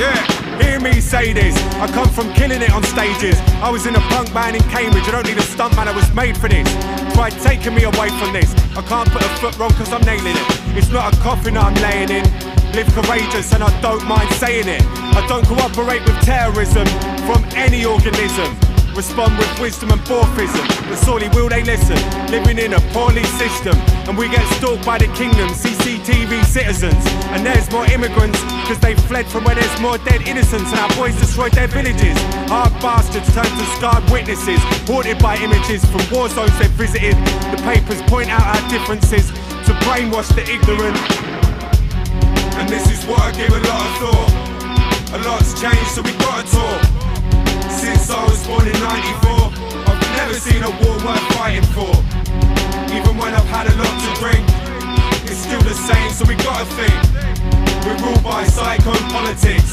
Yeah, hear me say this. I come from killing it on stages. I was in a punk band in Cambridge. I don't need a stunt man, I was made for this. Try taking me away from this. I can't put a foot wrong cause I'm nailing it. It's not a coffin I'm laying in. Live courageous and I don't mind saying it. I don't cooperate with terrorism from any organism. Respond with wisdom and dwarfism, but sorely will they listen. Living in a poorly system, and we get stalked by the kingdom, CCTV citizens. And there's more immigrants, cause they fled from where there's more dead innocents, and our boys destroyed their villages. Hard bastards turned to scarred witnesses, haunted by images from war zones they've visited. The papers point out our differences to brainwash the ignorant. And this is what I give a lot of thought. A lot's changed, so we gotta talk. Since I was born in 94, I've never seen a war worth fighting for. Even when I've had a lot to drink, it's still the same, so we gotta think. We're ruled by psycho politics.